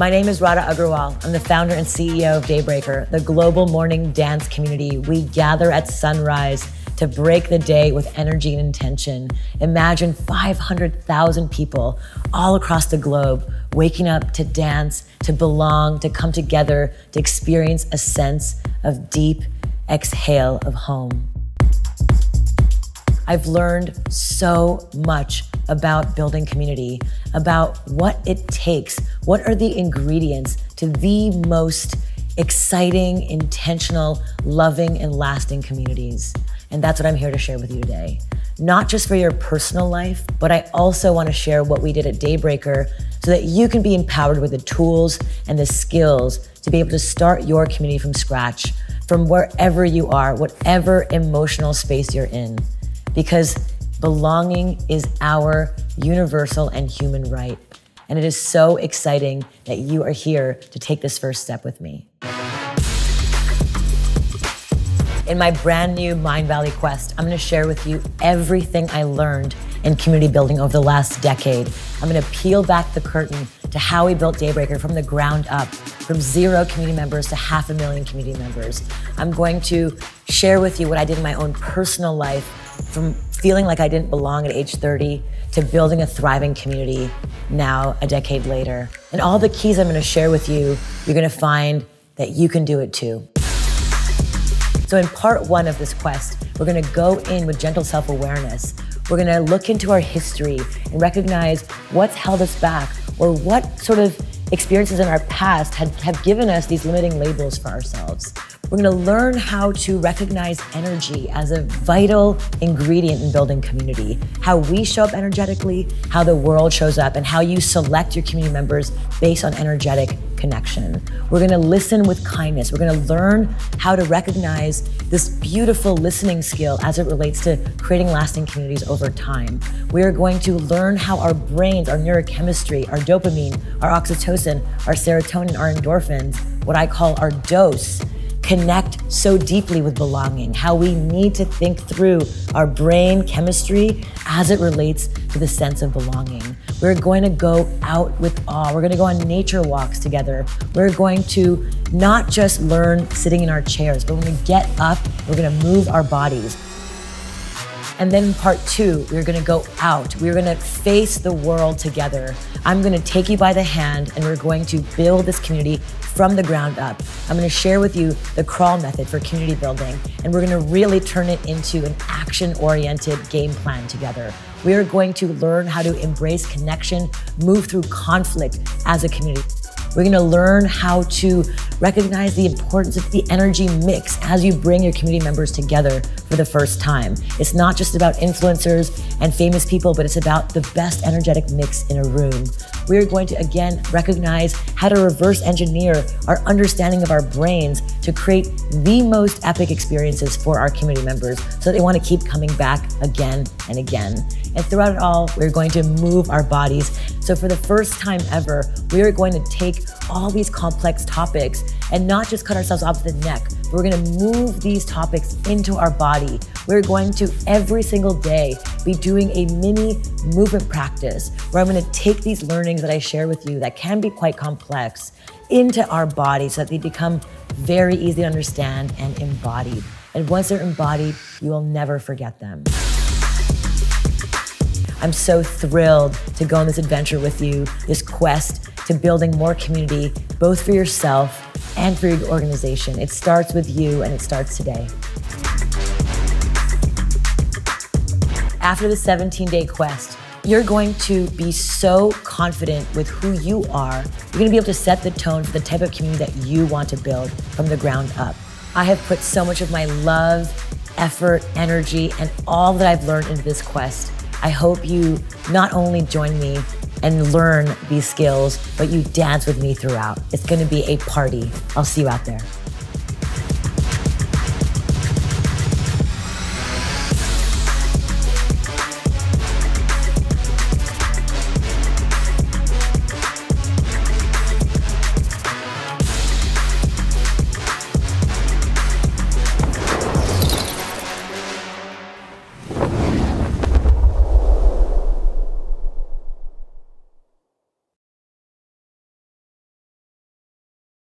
My name is Radha Agrawal. I'm the founder and CEO of Daybreaker, the global morning dance community. We gather at sunrise to break the day with energy and intention. Imagine 500,000 people all across the globe waking up to dance, to belong, to come together, to experience a sense of deep exhale of home. I've learned so much about building community, about what it takes, what are the ingredients to the most exciting, intentional, loving, and lasting communities. And that's what I'm here to share with you today. Not just for your personal life, but I also want to share what we did at Daybreaker so that you can be empowered with the tools and the skills to be able to start your community from scratch, from wherever you are, whatever emotional space you're in. Because belonging is our universal and human right. And it is so exciting that you are here to take this first step with me. In my brand new Mindvalley Quest, I'm gonna share with you everything I learned in community building over the last decade. I'm gonna peel back the curtain to how we built Daybreaker from the ground up, from zero community members to half a million community members. I'm going to share with you what I did in my own personal life from feeling like I didn't belong at age 30 to building a thriving community now, a decade later. And all the keys I'm gonna share with you, you're gonna find that you can do it too. So, in part one of this quest, we're gonna go in with gentle self awareness. We're gonna look into our history and recognize what's held us back or what sort of experiences in our past had, have given us these limiting labels for ourselves. We're gonna learn how to recognize energy as a vital ingredient in building community, how we show up energetically, how the world shows up, and how you select your community members based on energetic connection. We're gonna listen with kindness. We're gonna learn how to recognize this beautiful listening skill as it relates to creating lasting communities over time. We are going to learn how our brains, our neurochemistry, our dopamine, our oxytocin, our serotonin, our endorphins, what I call our dose, connect so deeply with belonging, how we need to think through our brain chemistry as it relates to the sense of belonging. We're going to go out with awe. We're going to go on nature walks together. We're going to not just learn sitting in our chairs, but when we get up, we're going to move our bodies. And then part two, we're gonna go out. We're gonna face the world together. I'm gonna take you by the hand and we're going to build this community from the ground up. I'm gonna share with you the crawl method for community building, and we're gonna really turn it into an action oriented game plan together. We are going to learn how to embrace connection, move through conflict as a community. We're gonna learn how to recognize the importance of the energy mix as you bring your community members together for the first time. It's not just about influencers and famous people, but it's about the best energetic mix in a room. We are going to again recognize how to reverse engineer our understanding of our brains to create the most epic experiences for our community members so they want to keep coming back again and again. And throughout it all, we're going to move our bodies. So, for the first time ever, we are going to take all these complex topics and not just cut ourselves off the neck. We're going to move these topics into our body. We're going to every single day be doing a mini movement practice where I'm going to take these learnings that I share with you that can be quite complex into our body so that they become very easy to understand and embodied. And once they're embodied, you will never forget them. I'm so thrilled to go on this adventure with you, this quest to building more community, both for yourself and for your organization. It starts with you and it starts today. After the 17 day quest, you're going to be so confident with who you are. You're going to be able to set the tone for the type of community that you want to build from the ground up. I have put so much of my love, effort, energy, and all that I've learned into this quest. I hope you not only join me and learn these skills, but you dance with me throughout. It's gonna be a party. I'll see you out there.